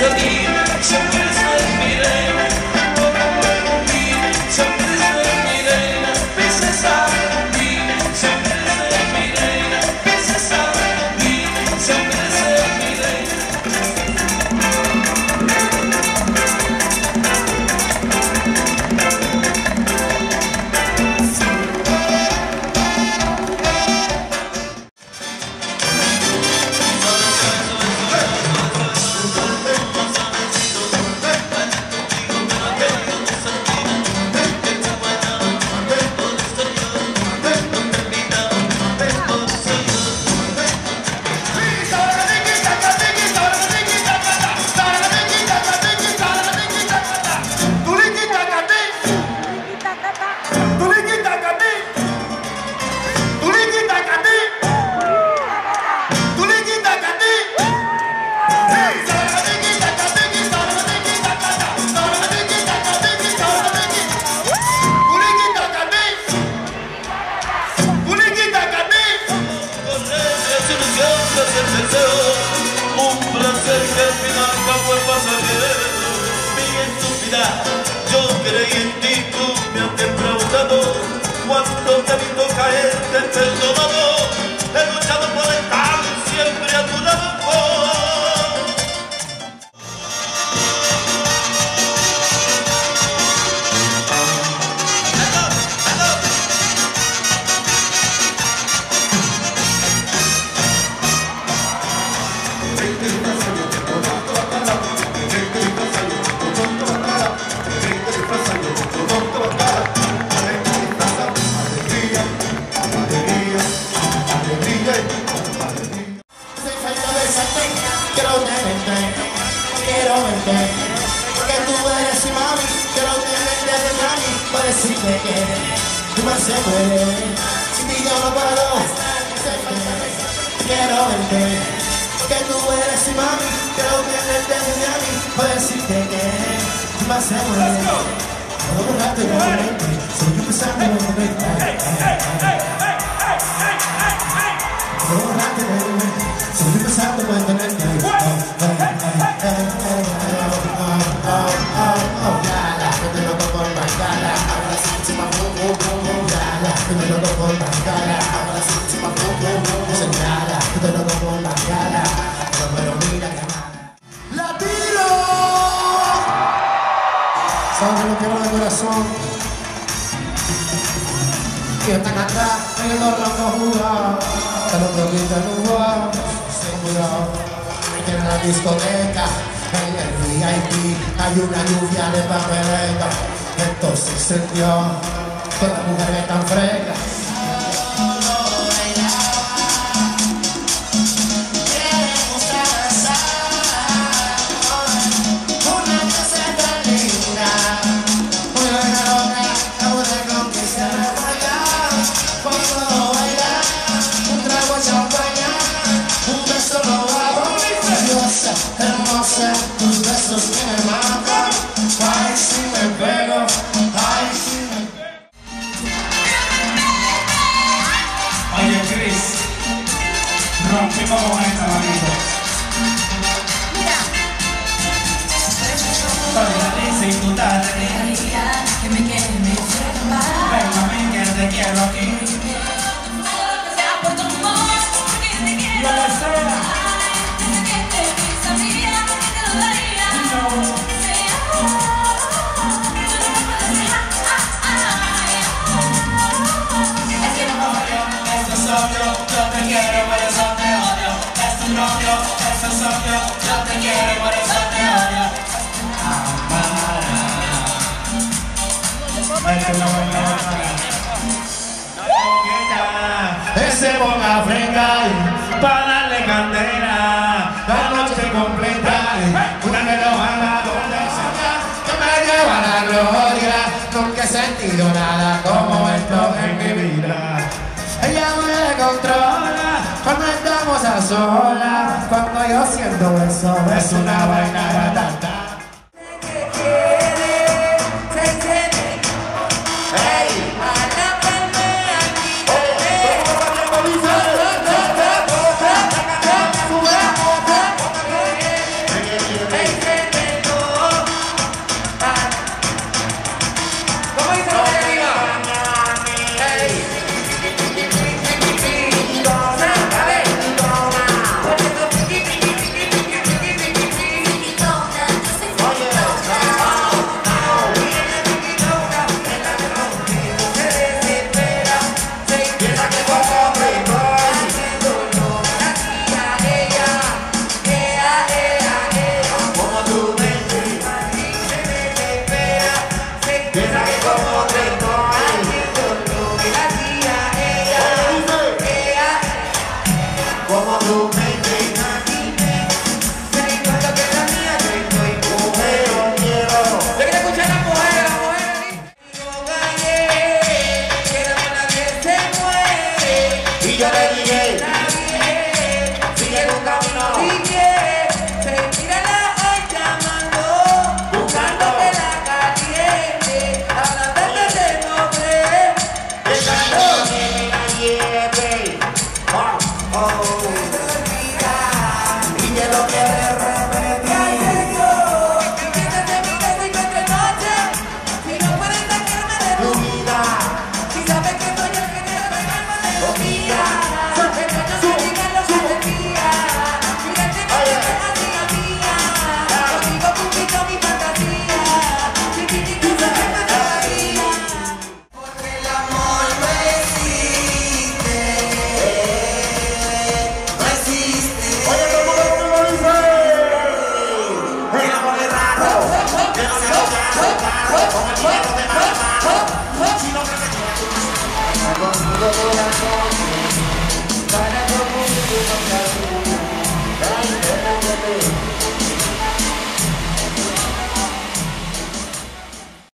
Gasoline. del Salvador. verte, quiero verte. Porque tú eres mi mami, yo no te verte de mami que tú me se muere Sin ti yo no puedo Quiero verte. Porque tú eres mi mami, yo no te verte de mami que tú me se muere Todo un rato sigo pensando en mi Todo un rato en mi sigo pensando en mi mente corazón. Que está acá en los ramos jugados que los droguistas no jugados seguro que en la discoteca en el VIP hay una lluvia de papeletas entonces se dio con las mujeres tan frescas. como con esta Para la novio, es un socio, yo te quiero por eso te odio. Amara. El que no me enamora. Ese boga frenga, pa' darle candela, la noche completa, una melojana donde soña, que me lleva la gloria, nunca he sentido nada como esto en mi vida. Ella me controla solas cuando yo siento eso es una vaina What?